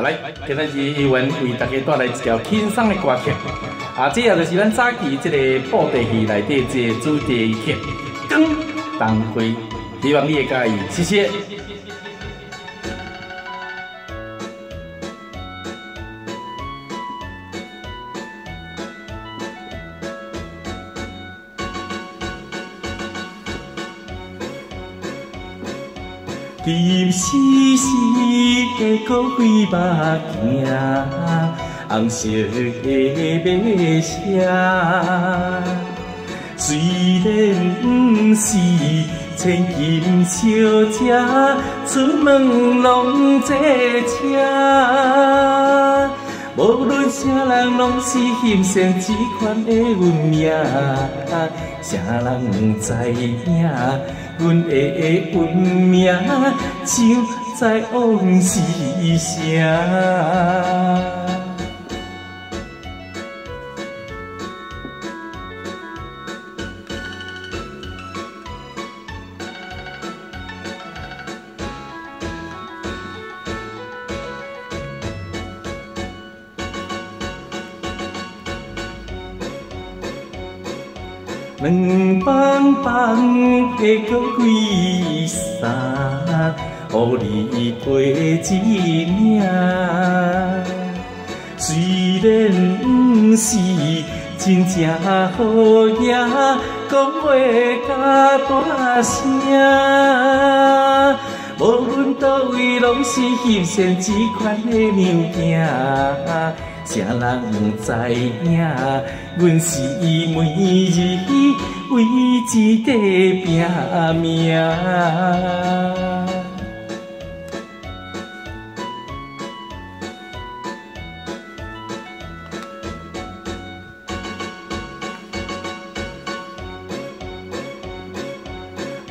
来，今日是议员为大家带来一条轻松的歌曲，啊，这也就是咱早期这个布袋戏内底这个主题曲《光灯会》，希望你会介意，谢谢。今时时的高贵目镜，红色的马车，虽然不是千金小姐，出门拢坐车。无论啥人，拢是欣赏这款的运命，啥人不知影？阮的运命就在往事声。两邦邦的高贵衫，予你过一领。虽然不是真正好嘢，讲话较大声。无论倒位，拢是欣赏这款的物件。谁人不知影？阮是伊每日为一个拼命。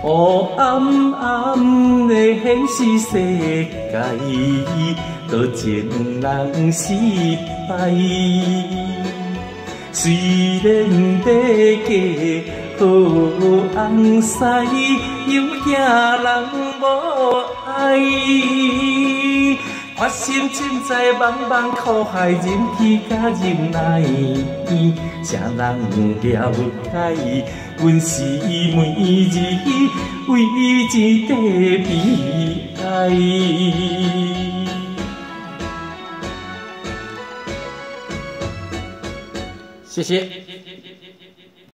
黑暗暗的现实世界。多情人失败，虽然在家好红西，又惊人无爱。发心真在茫茫苦海，忍气甲忍耐，谁人了解？阮是每日为一个悲哀。谢谢。